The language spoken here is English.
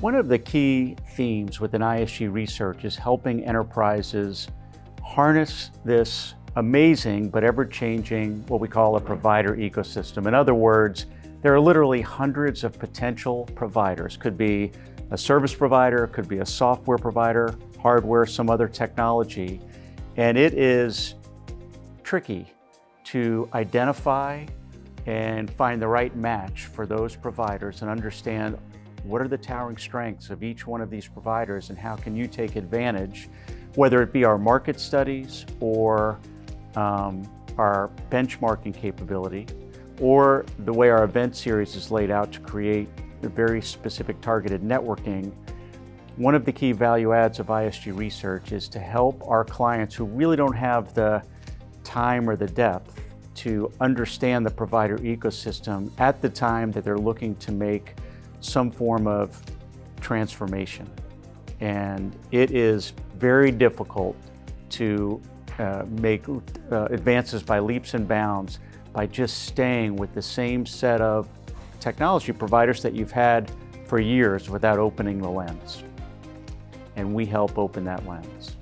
One of the key themes within ISG research is helping enterprises harness this amazing but ever-changing what we call a provider ecosystem. In other words, there are literally hundreds of potential providers. Could be a service provider, could be a software provider, hardware, some other technology. And it is tricky to identify and find the right match for those providers and understand what are the towering strengths of each one of these providers and how can you take advantage, whether it be our market studies or um, our benchmarking capability, or the way our event series is laid out to create very specific targeted networking. One of the key value adds of ISG research is to help our clients who really don't have the time or the depth to understand the provider ecosystem at the time that they're looking to make some form of transformation. And it is very difficult to uh, make uh, advances by leaps and bounds by just staying with the same set of technology providers that you've had for years without opening the lens. And we help open that lens.